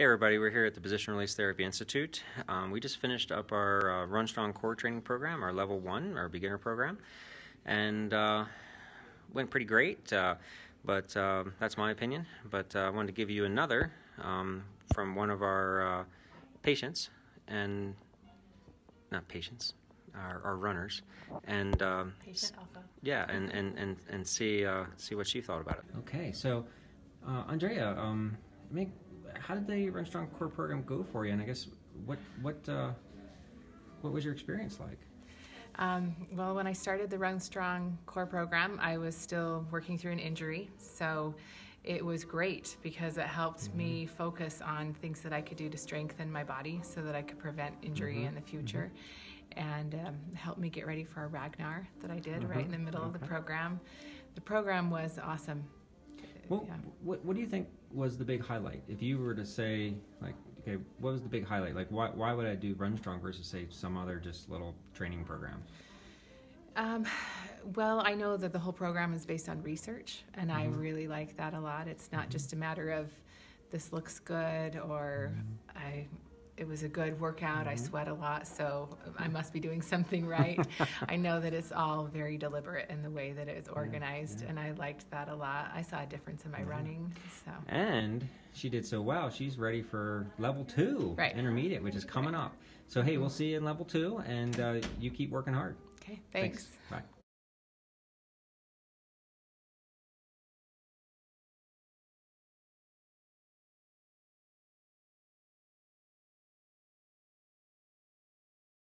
Hey everybody, we're here at the Position Release Therapy Institute. Um, we just finished up our uh, Run Strong Core Training Program, our Level 1, our beginner program, and uh, went pretty great, uh, but um, that's my opinion. But uh, I wanted to give you another um, from one of our uh, patients, and not patients, our, our runners, and um, Patient alpha. yeah, and, and, and, and see, uh, see what she thought about it. Okay, so uh, Andrea, um, I mean, how did the Run Strong Core program go for you? And I guess what what uh, what was your experience like? Um, well, when I started the Run Strong core program, I was still working through an injury. So it was great because it helped me focus on things that I could do to strengthen my body so that I could prevent injury in the future. And um, helped me get ready for a Ragnar that I did right in the middle of the program. The program was awesome. Well, Yeah. what what do you think was the big highlight? If you were to say like, okay, what was the big highlight? Like, why why would I do Run Strong versus say some other just little training program? Um, well, I know that the whole program is based on research, and I mm-hmm. really like that a lot. It's not mm-hmm. just a matter of this looks good or mm-hmm. I. It was a good workout. I mm-hmm. sweat a lot, so I must be doing something right. I know that it's all very deliberate in the way that it's organized, and I liked that a lot. I saw a difference in my mm-hmm. running. So And she did so well. She's ready for level two, Right. intermediate, which is coming up. So hey, we'll mm-hmm. see you in level two, and uh, you keep working hard. okay, thanks. Bye.